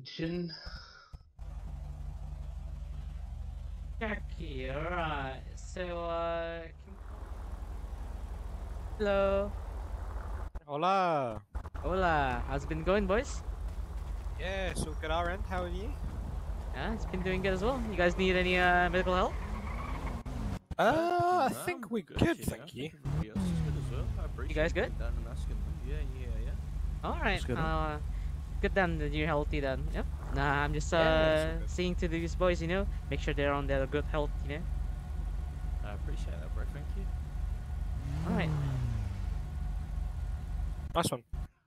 Agent. Jackie, alright. So, uh. Hello. Hola. Hola. How's it been going, boys? Yeah, so good our end. How are you? Yeah, it's been doing good as well. You guys need any uh, medical help? Uh, I No, think I'm we good, good, you know, thank you. I think everybody else is good as well. I appreciate guys good? coming down and asking. Yeah, yeah, yeah. Alright. Uh, good then that you're healthy then. Yep. Nah, I'm just uh, Yeah, yeah, it's all good. seeing to these boys, you know, make sure they're on their good health, you know. I appreciate that, bro. Thank you. Alright. Nice one.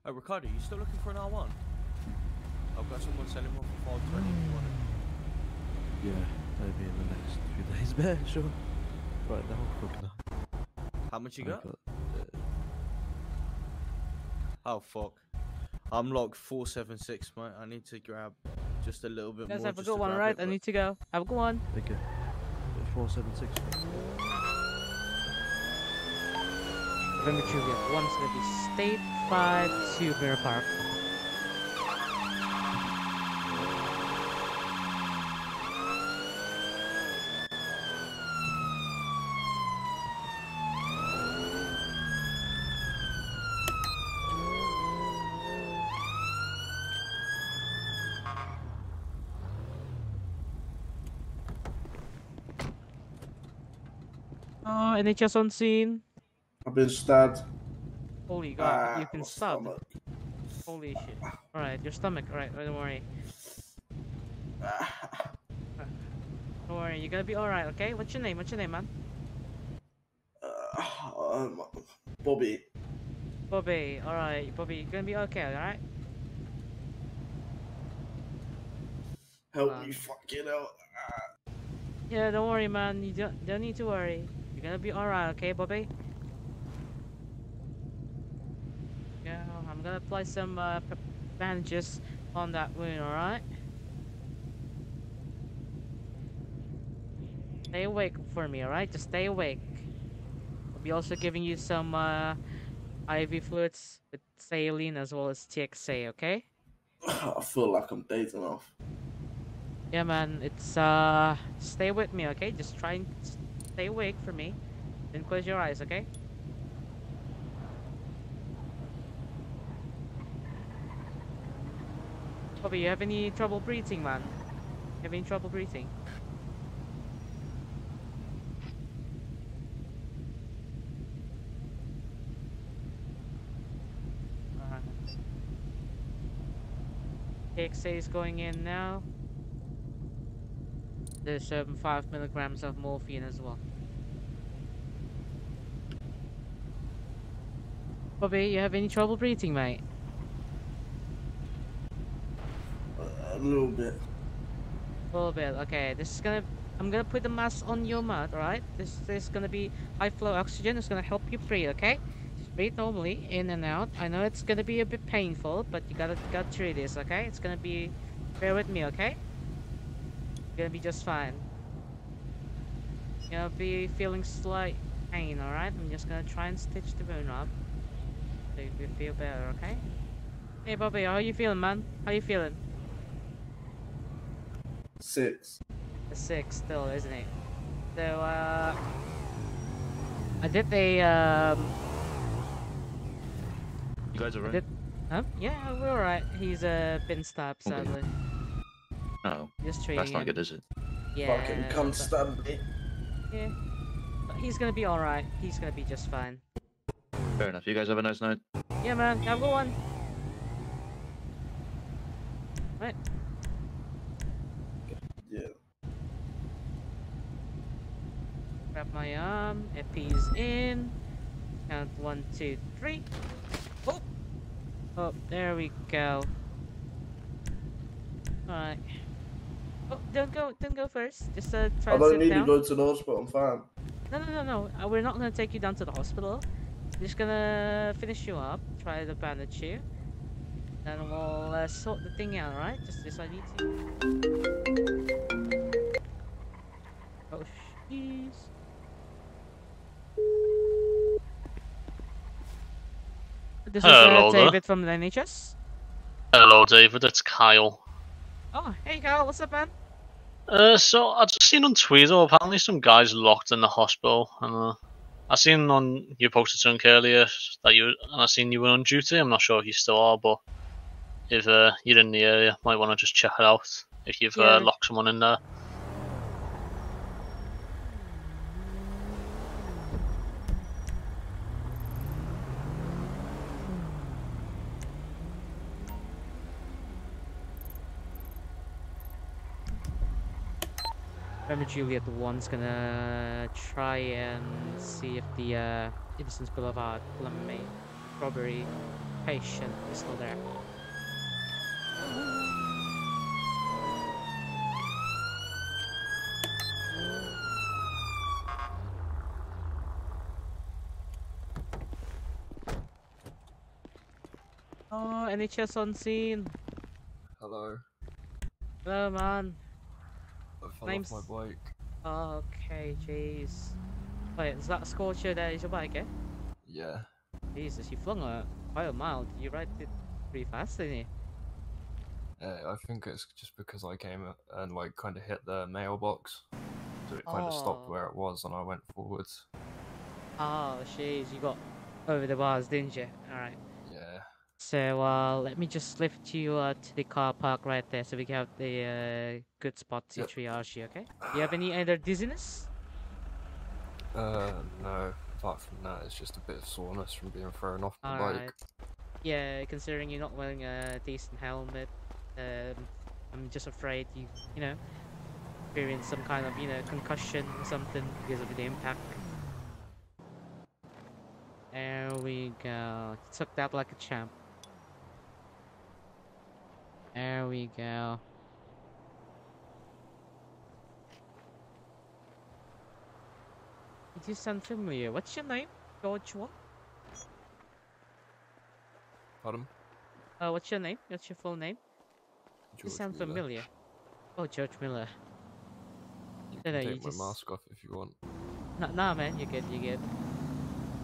Oh, Ricardo, you still looking for an R1? I've got someone selling one for 520 if you want it. Yeah, maybe in the next few days, man. Sure. Right now, fuck no. How much you I got? got, Oh, fuck. I'm locked 476, mate. I need to grab just a little bit You guys more. have a just good one, right? it, I need to go. Have a good one. okay. Four seven six. November Juliet. One's gonna be State 5 to Mirror Park. Oh, NHS on scene. I've been stabbed. Holy god, Ah, you've been stabbed. stomach. Holy shit. Alright, your stomach. Alright, don't worry. Ah, Don't worry, you're gonna be alright, okay? What's your name? What's your name, man? uh, um, Bobby. Bobby. Alright, Bobby, you're gonna be okay, alright? Help Um, me fucking out. Ah, Yeah, don't worry, man. You don't don't need to worry. You're gonna be alright, okay, Bobby? Yeah, I'm gonna apply some uh, bandages on that wound, alright? Stay awake for me, alright? Just stay awake. I'll be also giving you some uh, IV fluids with saline as well as TXA, okay? I feel like I'm dazing off. Yeah, man, it's uh, stay with me, okay? Just try and stay awake for me. Then close your eyes, okay? Bobby, you have any trouble breathing, man? Have any trouble breathing? Uh-huh. Alright. TXA is going in now. There's um, 5 milligrams of morphine as well. Bobby, you have any trouble breathing, mate? A little bit. A little bit. Okay, this is gonna. I'm gonna put the mask on your mouth, alright? This, this is gonna be high flow oxygen. It's gonna help you breathe, okay? Just breathe normally, in and out. I know it's gonna be a bit painful, but you gotta get through this, okay? It's gonna be. Bear with me, okay? You're gonna be just fine. You're gonna be feeling slight pain, alright? I'm just gonna try and stitch the wound up. So you feel better, okay? Hey Bobby, how you feeling, man? How you feeling? Six. A six still, isn't it? So, uh... I did a, um... You guys I alright? did... Huh? Yeah, we're alright. He's, uh, been stabbed, Okay. Sadly. No, Just treating that's not good, is it? Yeah, fucking come but- stab me. Yeah. But he's gonna be alright. He's gonna be just fine. Fair enough. You guys have a nice night. Yeah, man. Have a good one. Right. Yeah. Grab my arm. FP's in. Count one, two, three. Oh! Oh, there we go. Alright. Oh, don't go, don't go first. Just uh, try I don't sit need down. to go to the hospital. I'm fine. No, no, no, no. Uh, we're not gonna take you down to the hospital. We're just gonna finish you up, try to bandage you, then we'll uh, sort the thing out, right? Just, just I need to. Oh, jeez. This is uh, Hello there. David from the NHS. Hello, David. It's Kyle. Oh, hey Kyle. what's up, man? Uh, so I just seen on Twitter apparently some guys locked in the hospital, and uh, I seen on you posted something earlier that you and I seen you were on duty. I'm not sure if you still are, but if uh, you're in the area, might want to just check it out if you've Yeah. uh, locked someone in there. Remember Juliet, the one's gonna try and see if the uh, Innocence Boulevard, Plummy, Strawberry patient is still there. Oh, NHS on scene. Hello. Hello, man. Fell Name's- off my bike. Oh, okay, jeez. Wait, is that a scorcher that is your bike, eh? Yeah. Jesus, you flung a quite a mile. You ride it pretty fast, didn't you? Yeah, I think it's just because I came and like kind of hit the mailbox, so it kind of stopped Oh. where it was, and I went forwards. Oh, jeez, you got over the bars, didn't you? Alright. Yeah. So, uh, let me just lift you uh, to the car park right there so we can have the uh, good spot to Yep. triage you, okay? Do you have any other dizziness? Uh, no. Apart from that, it's just a bit of soreness from being thrown off my Alright. bike. Yeah, considering you're not wearing a decent helmet, um, I'm just afraid you, you know, experience some kind of, you know, concussion or something because of the impact. There we go. Took that like a champ. There we go. You do sound familiar. What's your name? George what? Pardon? Uh, what's your name? What's your full name? You George sound Miller. familiar. Oh, George Miller. You can no, you take my just- mask off if you want. Nah, nah, man, you're good, you're good.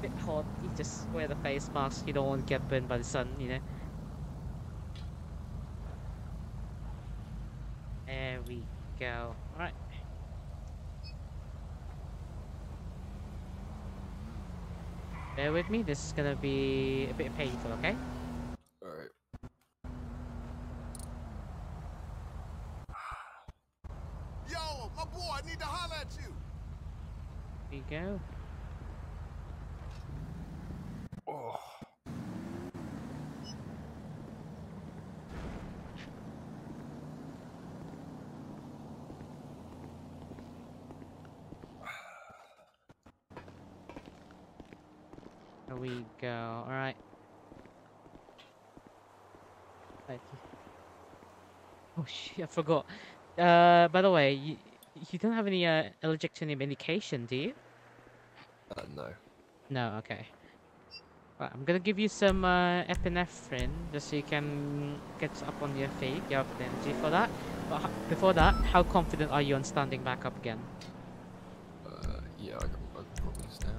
Bit hot, you just wear the face mask, you don't want to get burned by the sun, you know? There we go. Alright. Bear with me, this is gonna be a bit painful, okay? Alright. Yo, my boy, I need to holler at you. Here we go. Oh. There we go. Alright. Oh shit, I forgot. Uh, by the way, you, you don't have any uh, allergic to any medication, do you? Uh, no. No, okay. Right, I'm gonna give you some uh, epinephrine just so you can get up on your feet. You have the energy for that. But before that, how confident are you on standing back up again? Uh, yeah, I can, I can probably stand.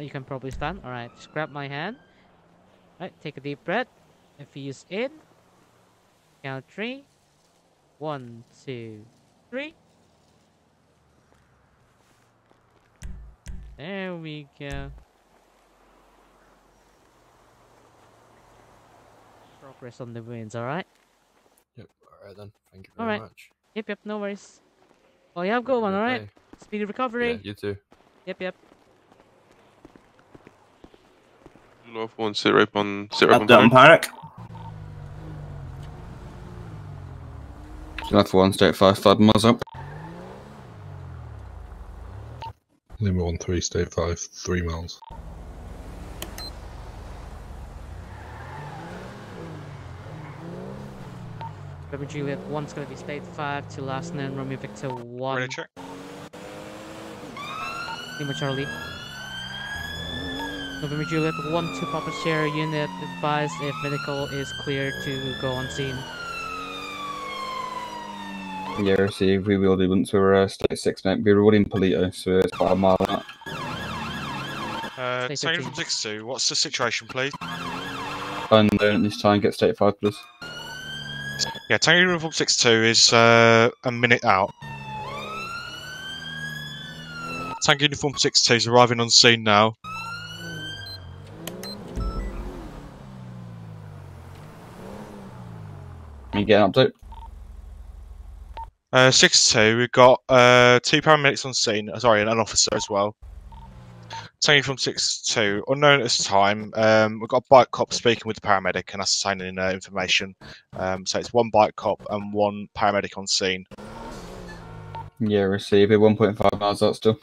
Oh, you can probably stand. Alright, just grab my hand. Right, take a deep breath. Infuse in. Count three. One, two, three. There we go. Progress on the wounds, alright? Yep. Alright then. Thank you very Alright. much. Yep, yep, no worries. Well, you have a good one, alright? Speedy recovery. Yeah, you too. Yep, yep. Love one, sit right on, sit right on Updown park. Park. Left one, state five, five miles up. Lima 1 3, state 5, 3 miles. Remember Juliet, one's gonna be state five to last name Romeo Victor one. Ready, check. Lima Charlie. November Juliet, one to Papa Sierra unit advised if medical is clear to go on scene. Yeah, receive. We will do once we're uh, state six, mate. We're already in Paleto, so it's about a mile out. Uh, Stay taking 15. from 6 2, what's the situation, please? And uh, this time get state five, please. Yeah, Tango Uniform 62 is uh, a minute out. Tango Uniform 62 is arriving on scene now. You getting up to? Uh, 62, we've got uh, two paramedics on scene. Sorry, and an officer as well. Tango from 62, unknown at this time. Um, we've got a bike cop speaking with the paramedic and ascertaining uh, information. Um, so it's one bike cop and one paramedic on scene. Yeah, receive it. 1.5 miles out still.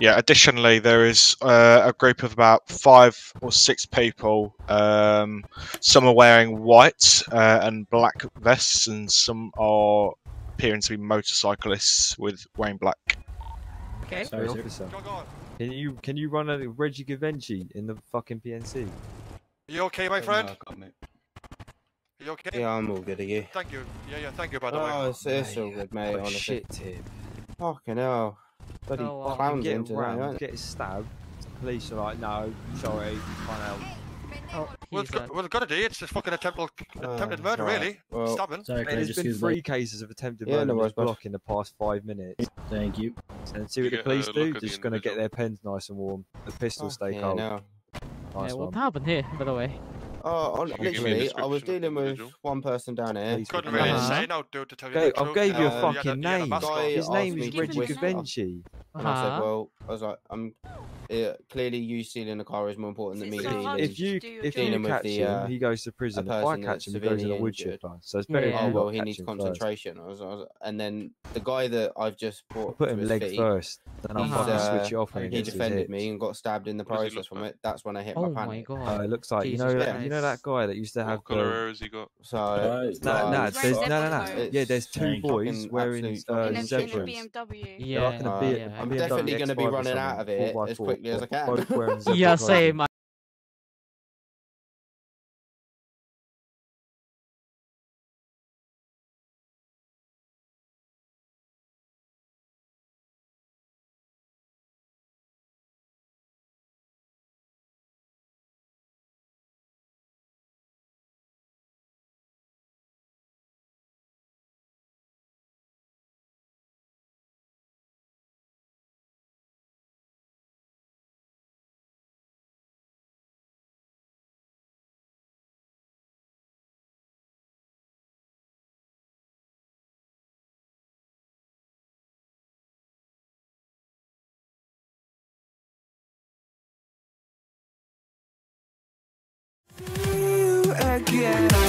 Yeah, additionally, there is uh, a group of about five or six people. Um, some are wearing white uh, and black vests, and some are appearing to be motorcyclists with wearing black. Okay. Sorry, officer. Can you can you run a Reggie Gavenci in the fucking PNC? Are You okay, my friend? You okay? Yeah, I'm all good. Are you? Thank you. Yeah, yeah. Thank you, by the Oh, way. it's, it's all good, mate. What Honestly. shit tip. Fucking hell. Bloody Oh, well, clowns get into that, rammed, aren't get stabbed. The police are like, no, sorry, can't help. Oh, Well, it's got, well, gotta do. It's just fucking attempted, ah, attempted murder, alright. really. Well- Stabbing. Mate, there's been three cases of attempted Yeah, murder no in this bud. block in the past five minutes. Thank you. And see what You the police uh, do? at the Just gonna get their pens nice and warm. The pistols stay Fucking cold. hell. Nice yeah, what happened here, by the way? Oh, on, Can you give me a literally, I description was of the dealing with individual? one person down here. Please Couldn't give me really a- say no, dude, to tell you Go- the I truth. gave you a Uh, he had fucking he had a name. mask on. His Guy name asked is me Reggie which- Gavenci. And I said, Uh-huh. well, I was like, I'm uh, clearly you stealing a car is more important than me So dealing. If you if you catch the, him, uh, he goes to prison. If I catch him, he goes in a severely wood injured. chipper. So it's better if Oh well, he needs concentration. I was, I was, and then the guy that I've just brought Put to him leg feet, first, then I'll he's, fucking uh, switch you off when he He gets his defended me and got stabbed in the What does he process from it. That's when I hit my pants. Oh my my god. Uh, it looks like you know that you know that guy that used to have What colour the has he got? So No, no, there's, no, no, no. Yeah, there's two boys wearing uh, in, a, in a zebras. BMW. Yeah, They're like in a Uh, B- yeah. I'm definitely going to be running out of it 4x4, as quickly as I both- can. both Yeah, same. I- again.